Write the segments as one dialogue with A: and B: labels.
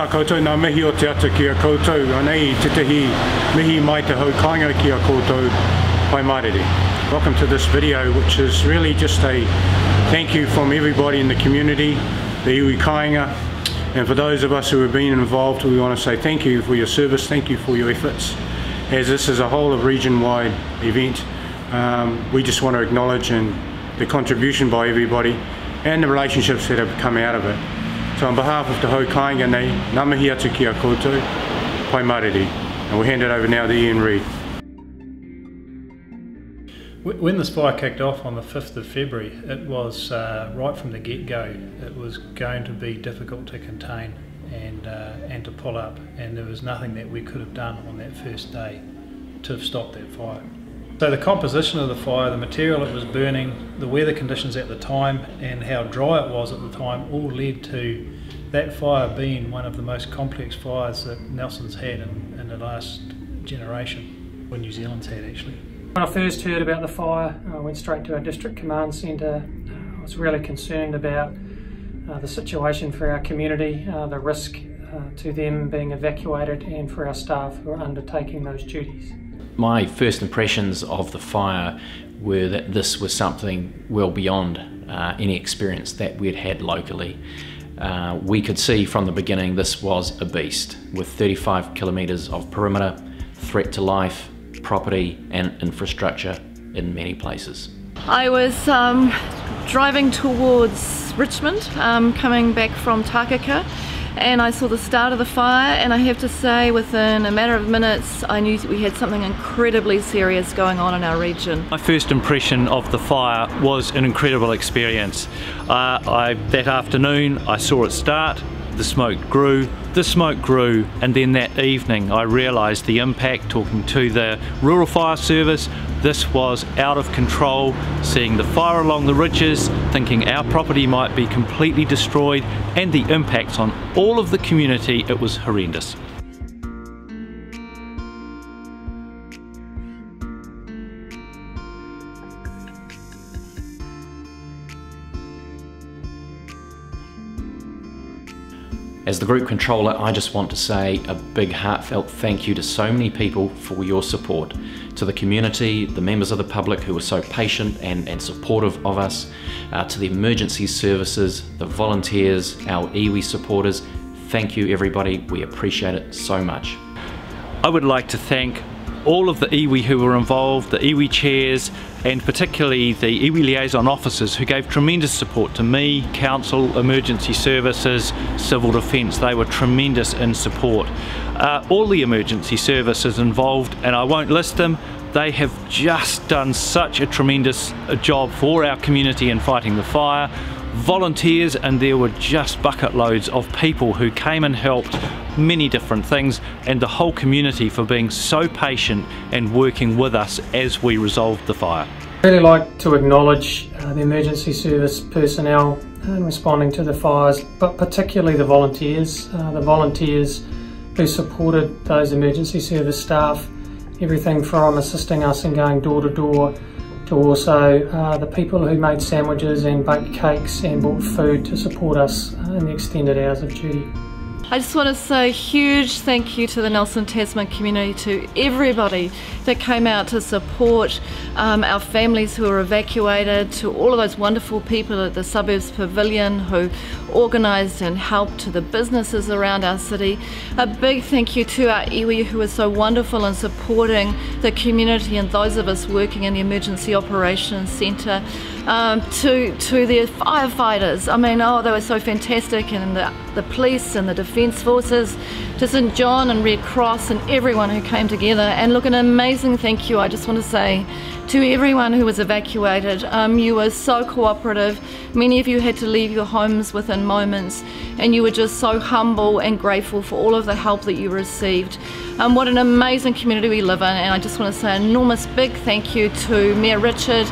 A: A koutou nā mihi o te ata ki a koutou, anei te tehi mihi mai te hau kāinga ki a koutou pai marere. Welcome to this video which is really just a thank you from everybody in the community, the iwi kāinga, and for those of us who have been involved we want to say thank you for your service, thank you for your efforts. As this is a whole of region-wide event, um, we just want to acknowledge and the contribution by everybody and the relationships that have come out of it. So on behalf of the Hau Kāinga nei, ngā mihi atu a koutou, pai mariri. And we'll hand it over now to Ian Reid.
B: When this fire kicked off on the 5th of February, it was uh, right from the get-go, it was going to be difficult to contain and, uh, and to pull up and there was nothing that we could have done on that first day to have stopped that fire. So the composition of the fire, the material it was burning, the weather conditions at the time and how dry it was at the time all led to that fire being one of the most complex fires that Nelson's had in, in the last generation, or New Zealand's had actually.
C: When I first heard about the fire, I went straight to our district command centre. I was really concerned about uh, the situation for our community, uh, the risk uh, to them being evacuated and for our staff who are undertaking those duties.
D: My first impressions of the fire were that this was something well beyond uh, any experience that we'd had locally. Uh, we could see from the beginning this was a beast with 35 kilometres of perimeter, threat to life, property and infrastructure in many places.
E: I was um, driving towards Richmond, um, coming back from Takaka and I saw the start of the fire and I have to say within a matter of minutes I knew we had something incredibly serious going on in our region.
F: My first impression of the fire was an incredible experience. Uh, I, that afternoon I saw it start, the smoke grew, the smoke grew and then that evening I realised the impact talking to the Rural Fire Service this was out of control seeing the fire along the ridges thinking our property might be completely destroyed and the impacts on all of the community it was horrendous.
D: As the group controller, I just want to say a big heartfelt thank you to so many people for your support. To the community, the members of the public who were so patient and, and supportive of us, uh, to the emergency services, the volunteers, our iwi supporters, thank you everybody, we appreciate it so much.
F: I would like to thank all of the iwi who were involved, the iwi chairs, and particularly the iwi liaison officers who gave tremendous support to me, council, emergency services, civil defence. They were tremendous in support. Uh, all the emergency services involved, and I won't list them, they have just done such a tremendous job for our community in fighting the fire volunteers and there were just bucket loads of people who came and helped many different things and the whole community for being so patient and working with us as we resolved the fire.
C: I'd really like to acknowledge uh, the emergency service personnel in responding to the fires, but particularly the volunteers, uh, the volunteers who supported those emergency service staff, everything from assisting us in going door to door to also uh, the people who made sandwiches and baked cakes and bought food to support us in the extended hours of duty.
E: I just want to say a huge thank you to the Nelson Tasman community, to everybody that came out to support um, our families who were evacuated, to all of those wonderful people at the Suburbs Pavilion who organised and helped, to the businesses around our city. A big thank you to our iwi who were so wonderful in supporting the community and those of us working in the Emergency Operations Centre. Um, to, to the firefighters, I mean, oh, they were so fantastic, and the, the police and the Defence Forces, to St John and Red Cross and everyone who came together. And look, an amazing thank you, I just want to say, to everyone who was evacuated. Um, you were so cooperative. Many of you had to leave your homes within moments, and you were just so humble and grateful for all of the help that you received. Um, what an amazing community we live in, and I just want to say an enormous big thank you to Mayor Richard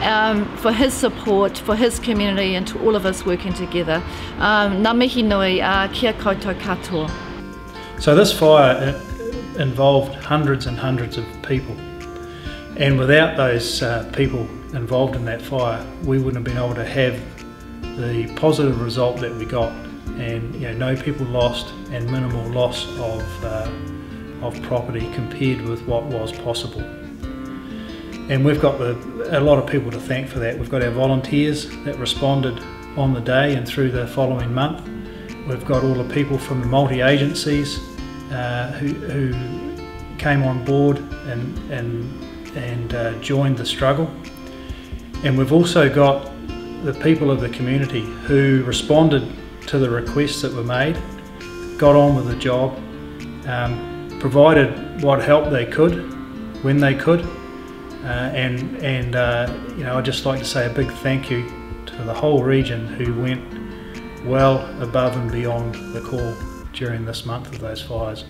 E: um, for his support, for his community, and to all of us working together. Um, nā nui, uh, kia koutou katoa.
B: So this fire involved hundreds and hundreds of people. And without those uh, people involved in that fire, we wouldn't have been able to have the positive result that we got and you know, no people lost and minimal loss of, uh, of property compared with what was possible. And we've got the, a lot of people to thank for that. We've got our volunteers that responded on the day and through the following month. We've got all the people from the multi-agencies uh, who, who came on board and, and, and uh, joined the struggle. And we've also got the people of the community who responded to the requests that were made, got on with the job, um, provided what help they could when they could, uh, and and uh, you know I'd just like to say a big thank you to the whole region who went well above and beyond the call during this month of those fires.